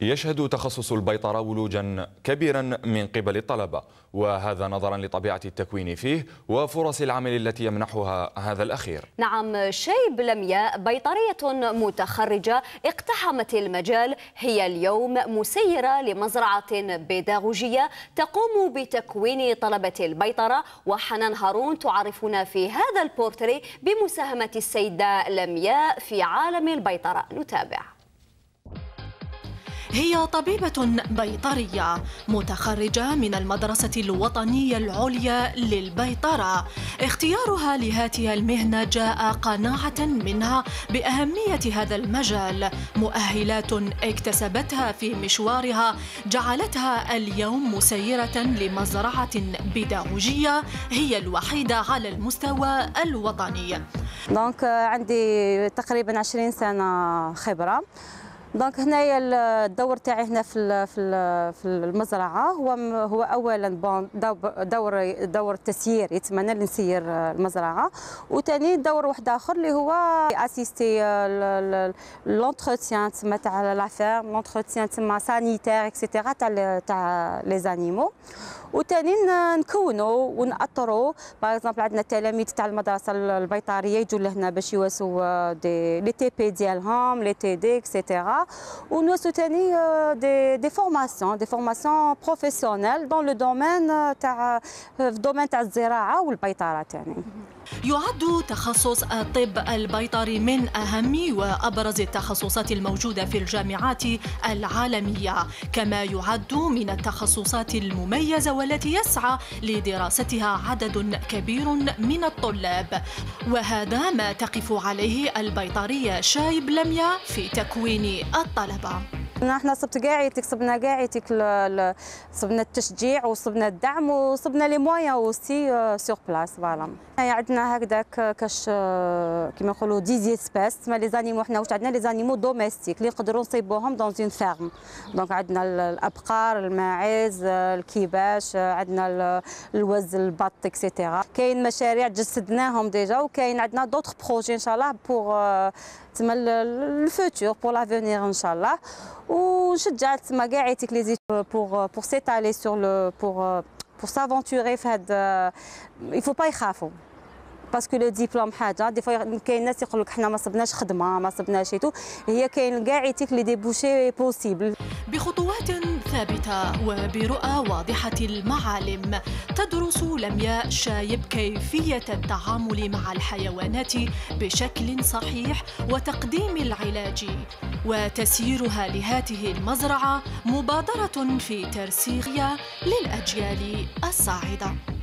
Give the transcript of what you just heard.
يشهد تخصص البيطرة ولوجا كبيرا من قبل الطلبة وهذا نظرا لطبيعة التكوين فيه وفرص العمل التي يمنحها هذا الأخير. نعم شايب لمياء بيطرية متخرجة اقتحمت المجال هي اليوم مسيرة لمزرعة بيداغوجية تقوم بتكوين طلبة البيطرة. وحنان هارون تعرفنا في هذا البورتري بمساهمة السيدة لمياء في عالم البيطرة. نتابع. هي طبيبة بيطرية متخرجة من المدرسة الوطنية العليا للبيطرة. اختيارها لهذه المهنة جاء قناعة منها بأهمية هذا المجال. مؤهلات اكتسبتها في مشوارها جعلتها اليوم مسيرة لمزرعة بيداغوجية هي الوحيدة على المستوى الوطني. دونك عندي تقريبا 20 سنة خبرة. donc هنايا الدور تاعي هنا في في المزرعة. هو هو اولا دور دور التسيير تسمى نسير المزرعة. وثاني دور واحد آخر اللي هو assister l'entretien تسمى تاع la ferme l'entretien تسمى sanitaire et cetera تاع تاع les animaux وثاني نكونوا ونأطروا par exemple عندنا التلاميذ تاع المدرسة البيطاريه يجوا لهنا باش يواسوا des les TP ديالهم les TD et cetera ونواسوا ثاني des des formations des formations professionnelles dans le domaine تاع في ال domaine تاع الزراعه والبيطره ثاني يعد تخصص الطب البيطري من أهم وأبرز التخصصات الموجودة في الجامعات العالمية كما يعد من التخصصات المميزة والتي يسعى لدراستها عدد كبير من الطلاب. وهذا ما تقف عليه البيطرية شايب لميا في تكوين الطلبة. إحنا صبت كاعيتك صبنا كاعيتك صبنا التشجيع وصبنا الدعم وصبنا les moyens aussi sur place voilà. عندنا هكذاك كاش كيما نقولوا des espaces تسمى les animaux حنا واش عندنا les animaux domestiques اللي نقدروا نصيبوهم dans une ferme donc عندنا الأبقار الماعز الكيباش عندنا الوز البط et cetera كاين مشاريع جسدناهم déjà وكاين عندنا d'autres projets إن شاء الله pour تسمى الفوتور بور لافونيغ إن شاء الله. وشجعت تسمى كاع عيتك لي بور بور سيتالي سور لو بور بور سافونتوري في هاد يفو با يخافوا باسكو لو ديبلوم حاجة دي فوا كاين ناس يقول لك حنا ما صبناش خدمه ما صبناش ايتو هي كاين كاع يتيك لي ديبوشي بوسيبل بخطوات ثابتة وبرؤى واضحة المعالم تدرس لمياء شايب كيفية التعامل مع الحيوانات بشكل صحيح وتقديم العلاج. وتسييرها لهذه المزرعة مبادرة في ترسيغيا للأجيال الصاعدة.